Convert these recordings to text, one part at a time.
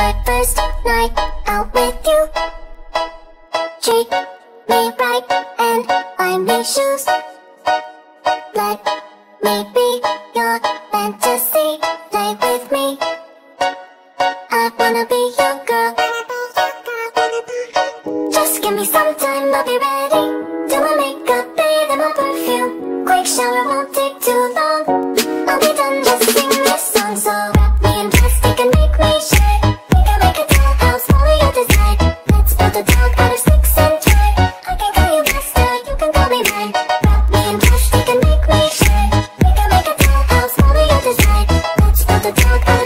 my first night out with you. Treat me right and buy me shoes. Let me be your fantasy. Play with me. I wanna be the truth.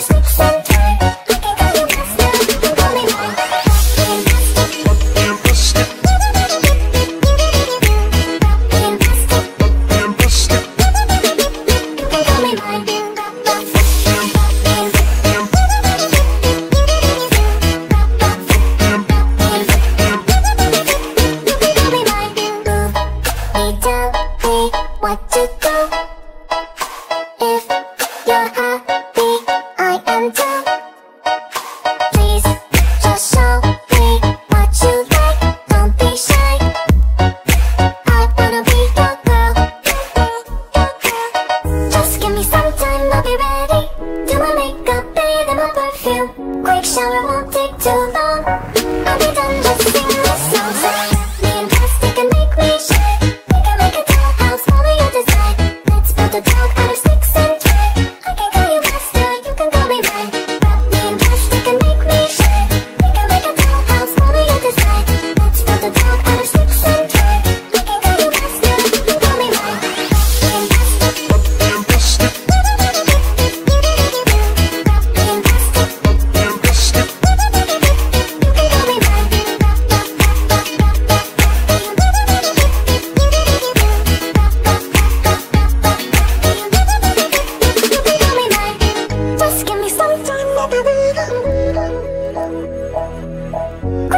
so it won't take too long I'll be done?